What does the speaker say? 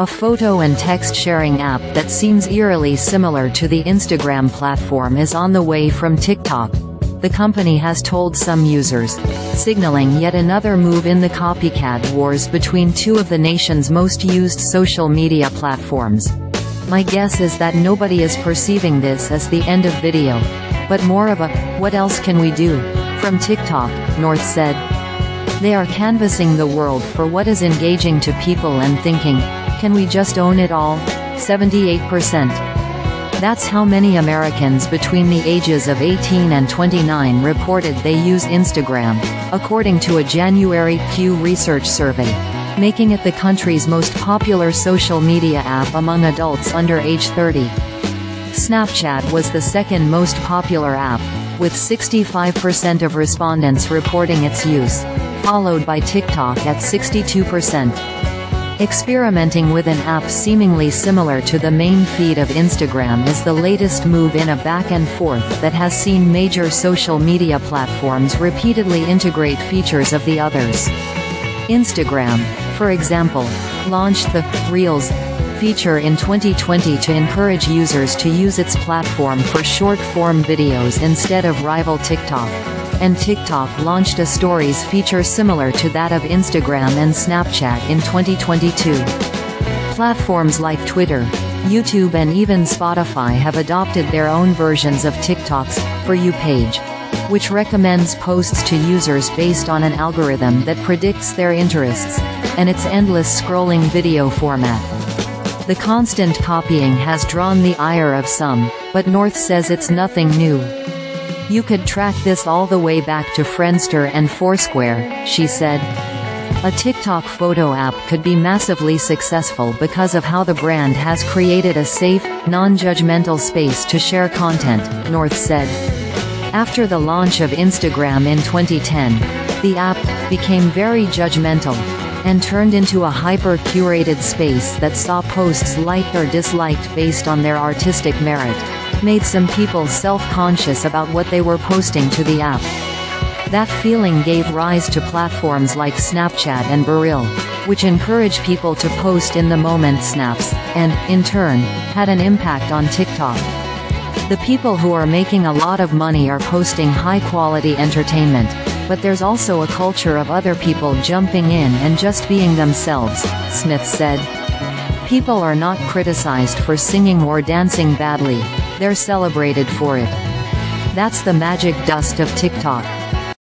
A photo and text sharing app that seems eerily similar to the Instagram platform is on the way from TikTok. The company has told some users, signaling yet another move in the copycat wars between two of the nation's most used social media platforms. My guess is that nobody is perceiving this as the end of video. But more of a, what else can we do? From TikTok, North said. They are canvassing the world for what is engaging to people and thinking, can we just own it all? 78%. That's how many Americans between the ages of 18 and 29 reported they use Instagram, according to a January Pew Research survey, making it the country's most popular social media app among adults under age 30. Snapchat was the second most popular app, with 65% of respondents reporting its use, followed by TikTok at 62%. Experimenting with an app seemingly similar to the main feed of Instagram is the latest move in a back and forth that has seen major social media platforms repeatedly integrate features of the others. Instagram, for example, launched the Reels feature in 2020 to encourage users to use its platform for short-form videos instead of rival TikTok and TikTok launched a Stories feature similar to that of Instagram and Snapchat in 2022. Platforms like Twitter, YouTube and even Spotify have adopted their own versions of TikTok's For You page, which recommends posts to users based on an algorithm that predicts their interests, and its endless scrolling video format. The constant copying has drawn the ire of some, but North says it's nothing new. You could track this all the way back to Friendster and Foursquare, she said. A TikTok photo app could be massively successful because of how the brand has created a safe, non-judgmental space to share content, North said. After the launch of Instagram in 2010, the app became very judgmental and turned into a hyper-curated space that saw posts liked or disliked based on their artistic merit made some people self-conscious about what they were posting to the app. That feeling gave rise to platforms like Snapchat and BeReal, which encourage people to post in the moment snaps, and, in turn, had an impact on TikTok. The people who are making a lot of money are posting high-quality entertainment, but there's also a culture of other people jumping in and just being themselves, Smith said. People are not criticized for singing or dancing badly, they're celebrated for it. That's the magic dust of TikTok.